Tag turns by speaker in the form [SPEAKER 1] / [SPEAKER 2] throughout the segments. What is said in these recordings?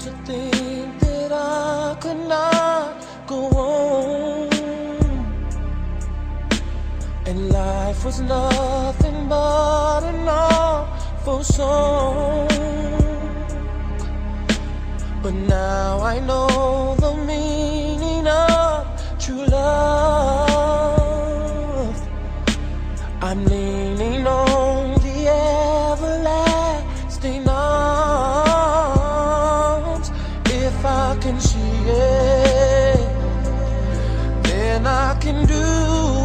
[SPEAKER 1] to think that I could not go on. And life was nothing but an awful song. But now I know If I can see it, then I can do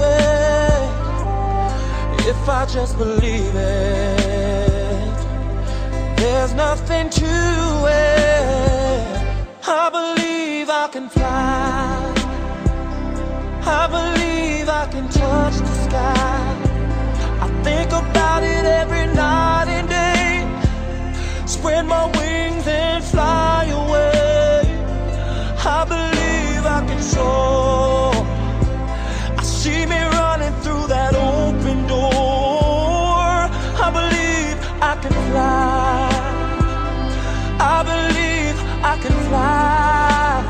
[SPEAKER 1] it. If I just believe it, there's nothing to it. I believe I can fly. I believe I can touch the sky. I think I can fly. I believe I can fly.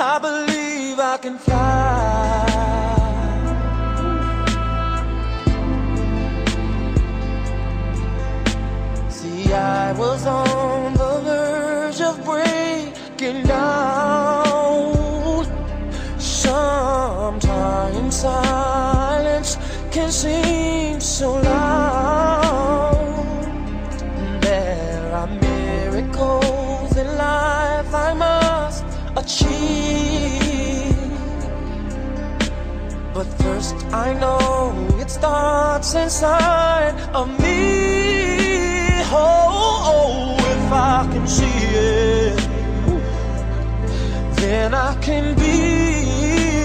[SPEAKER 1] I believe I can fly. See, I was on the verge of breaking down. Sometimes silence can seem so loud. But first, I know it starts inside of me. Oh, oh, oh, if I can see it, then I can be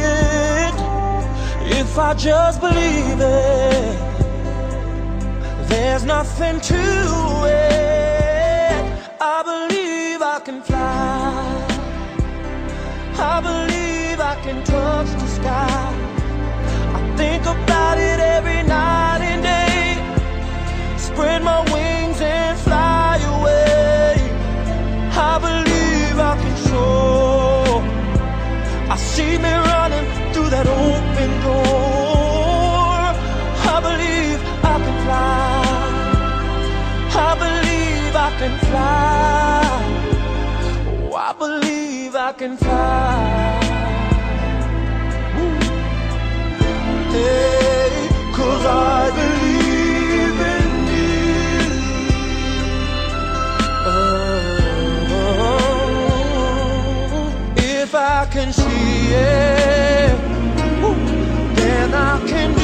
[SPEAKER 1] it. If I just believe it, there's nothing to it. I believe I can fly. I believe I can touch the sky. I see me running through that open door. I believe I can fly. I believe I can fly. Oh, I believe I can fly. I can see it, then I can